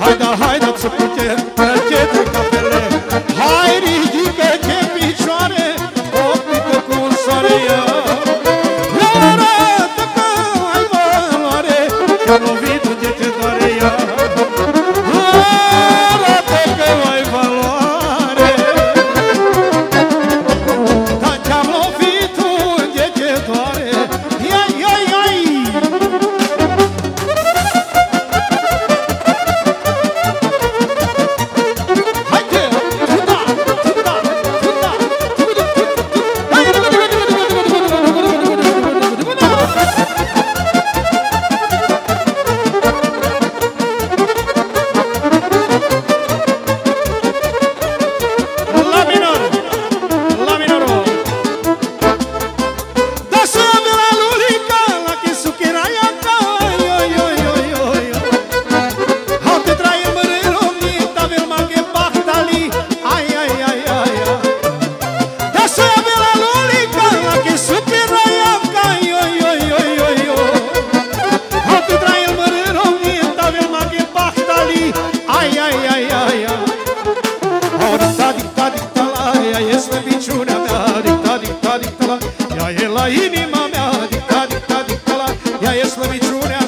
carte Hai da, hai da să putem Essa é Slăbiciunea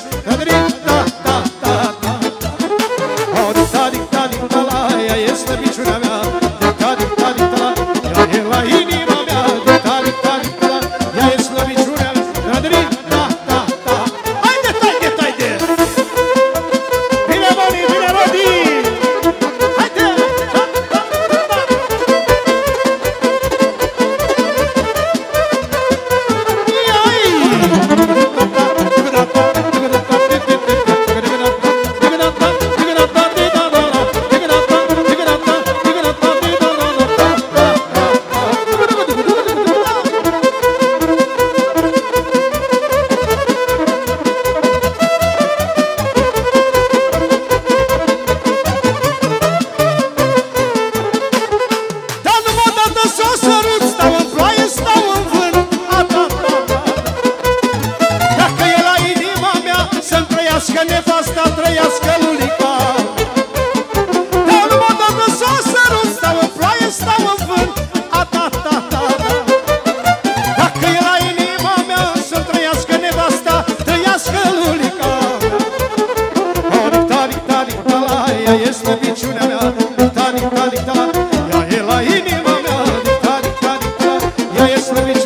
Вечно ведь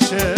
yaşa